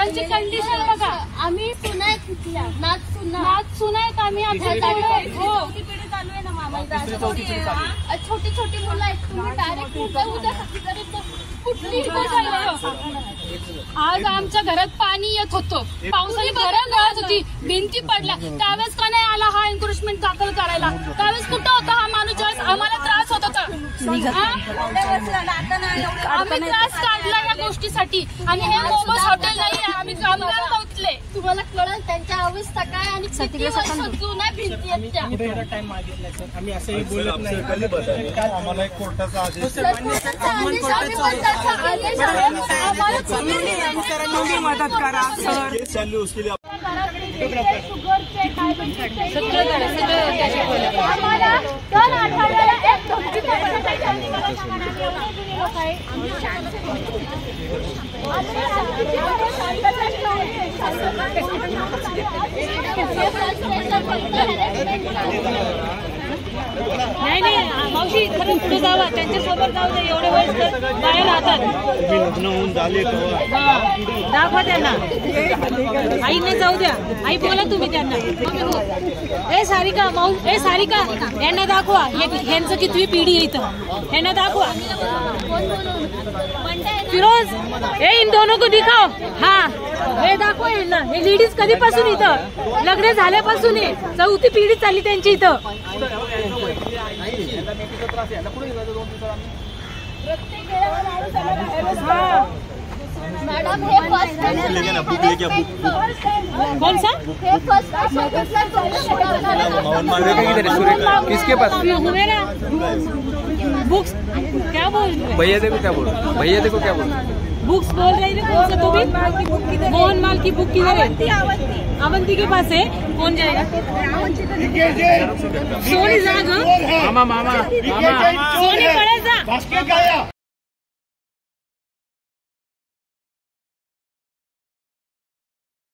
घरांची कंडिशन बघा. आम्ही नाच सुना नाच सुनायत आम्ही हो. चालू आहे ना मामा. छोटी छोटी मुलं आहेत. तुम्ही डायरेक्ट उद्या उद्या सगळीकडे कुठली आज आमच्या घरात पाणी येत होतं. पावसाने भरण गळत होती. भिंती पडल्या. त्यावेळेस का नाही आला हा एन्क्रोचमेंट दाखल करायला? त्यावेळेस कुठं होता हा माणूस? ज्यावेळेस आम्हाला त्रास होत होता? आम्ही त्रास काढला या गोष्टीसाठी. आणि हे मोमोज हॉटेल सर आम्ही असंही बोलत नाही आम्हाला एक कोर्टाचा आदेश मदत करा चालली उसके आम्हाला दर आठवड्याला एक धमकी लोक आहे. नाही नाही मावशी खरं पुढे जावा. त्यांच्यासोबत जाऊ दे एवढे वेळ बाहेर राहतात. लग्न होऊन झाले दाखवा त्यांना. आईने जाऊ द्या. आई बोला तुम्ही त्यांना. ए सारिका माऊ ए सारिका यांना दाखवा. हे- ह्यांचं कितवी पिढी इथं. ह्यांना दाखवा. फिरोज ए इन दोनों को दिखाओ हा. हे दाखवा यांना. हे लेडीज़ कधीपासून इथं? लग्न झाल्यापासून आहे चौथी पिढी चालली त्यांची इथं. मॅडम हे फ़र्स्ट कौन सा हे फ़र्स्ट किसके पास? बुक्स क्या बोल भैया देखो क्या बोल भैया देखो क्या बोल बुक्स बोल रही थी कौन सा तू भी मोहन माल की बुक किधर है? अवंती के पास है? कौन जाएगा? सोनी जाएगा मामा मामा मामा। सोनी पड़े जा